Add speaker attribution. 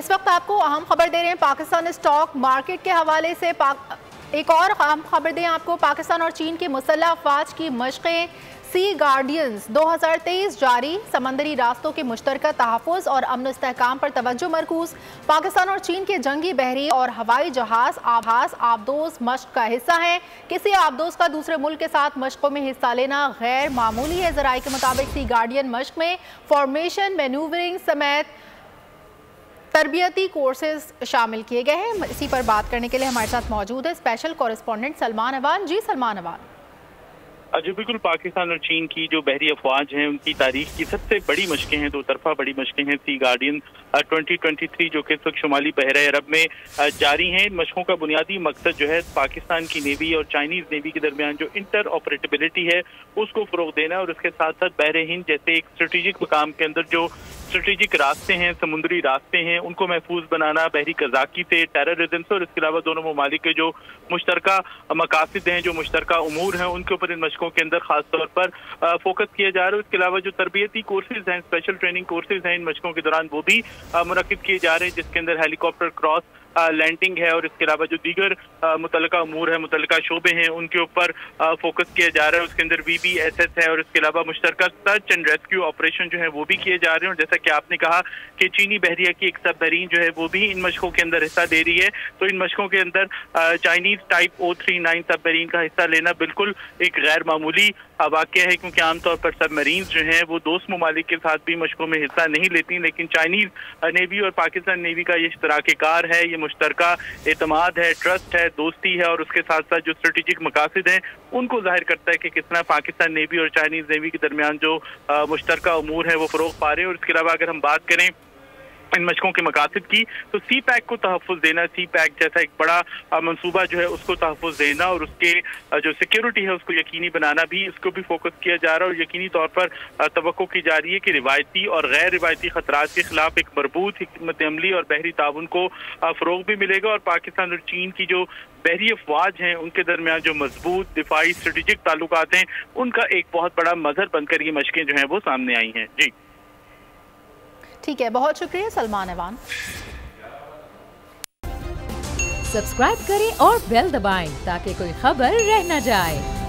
Speaker 1: इस वक्त आपको अहम खबर दे रहे हैं पाकिस्तान स्टॉक मार्केट के हवाले से। एक और अहम खबर दें आपको, पाकिस्तान और चीन के मुसल्ह अफवाज की मशक़ें। सी गार्डियंस 2023 जारी, समंदरी रास्तों के मुश्तर तहफ़ और अमन इसकाम पर तवज्जो मरकूज। पाकिस्तान और चीन के जंगी बहरी और हवाई जहाज़ आभास आबदोज मश्क का हिस्सा हैं। किसी आबदोज का दूसरे मुल्क के साथ मशकों में हिस्सा लेना गैर मामूली है। जराये के मुताबिक सी गार्डियन मश्क में फॉर्मेशन मैनूवरिंग समेत तरबियती कोर्सेज शामिल किए गए हैं। इसी पर बात करने के लिए हमारे साथ मौजूद है स्पेशल कॉरेस्पॉन्डेंट सलमान अवान। जी, सलमान अवान।
Speaker 2: जो, बिल्कुल, पाकिस्तान और चीन की जो बहरी अफवाज हैं, उनकी तारीख की सबसे बड़ी मशकें हैं, दो तरफा बड़ी मशकें हैं। सी गार्डियन 2023 जो कि इस वक्त शुमाली बहरा अरब में जारी हैं। इन मशकों का बुनियादी मकसद जो है पाकिस्तान की नेवी और चाइनीज़ नेवी के दरमियान जो इंटर ऑपरेटिबिलिटी है, उसको फरोग देना और उसके साथ साथ बहर हिंद जैसे एक स्ट्रेटेजिक मकाम के अंदर जो स्ट्रेटेजिक रास्ते हैं, समुद्री रास्ते हैं, उनको महफूज बनाना, बहरी कजाकी से टेररिज्म से, और इसके अलावा दोनों ममालिक के जो मुश्तर मकासद हैं, जो मुश्तर अमूर हैं, उनके ऊपर इन मशकों के अंदर खासतौर पर फोकस किया जा रहा है। इसके अलावा जो तरबियती कोर्सेज हैं स्पेशल ट्रेनिंग कोर्सेज हैं, इन मशकों के दौरान वो भी मुनद किए जा रहे हैं, जिसके अंदर हेलीकॉप्टर क्रॉस लैंडिंग है और इसके अलावा जो दीगर मुतल अमूर है मुतल शोबे हैं, उनके ऊपर फोकस किया जा रहा है। उसके अंदर वी बी एस एस है और इसके अलावा मुश्तर सर्च एंड रेस्क्यू ऑपरेशन जो है वो भी किए जा रहे हैं। और जैसा कि आपने कहा कि चीनी बहरिया की एक सबमरीन जो है वो भी इन मशकों के अंदर हिस्सा दे रही है। तो इन मशकों के अंदर Chinese type O three nine submarine का हिस्सा लेना बिल्कुल एक गैर मामूली वाक़ है क्योंकि आमतौर पर सब सबमरीन जो हैं, वो दोस्त ममालिक के साथ भी मशकों में हिस्सा नहीं लेती, लेकिन चाइनीज़ नेवी और पाकिस्तान नेवी का ये इश्तराक कार है, ये मुश्तर एतमाद है ट्रस्ट है, दोस्ती है और उसके साथ साथ जो स्ट्रेटेजिक मकासद हैं, उनको ज़ाहिर करता है कि तरह पाकिस्तान नेवी और चाइनीज़ नेवी के दरमियान जो मुश्तर अमूर है, वो फ़रोग पा रहे हैं और इसके अलावा अगर हम बात करें इन मशकों के मकासद की तो सी पैक को तहफ़ देना सी पैक जैसा एक बड़ा मनसूबा जो है, उसको तहफ़ देना और उसके जो सिक्योरिटी है, उसको यकीनी बनाना भी, इसको भी फोकस किया जा रहा है और यकीनी तौर पर तो की जा रही है कि रिवायती और गैर रिवायती खतरा के खिलाफ एक मरबूत हमत अमली और बहरी ताउन को फ़रोग भी मिलेगा और पाकिस्तान और चीन की जो बहरी अफवाज हैं, उनके दरमियान जो मज़बूत, दिफाई स्ट्रेटिजिक ताल्लुक हैं, उनका एक बहुत बड़ा मजहर बनकर ये मशकें जो हैं, वो सामने आई हैं। जी।
Speaker 1: ठीक है, बहुत शुक्रिया सलमान अवान।
Speaker 3: सब्सक्राइब करें और बेल दबाएँ ताकि कोई खबर रह न जाए।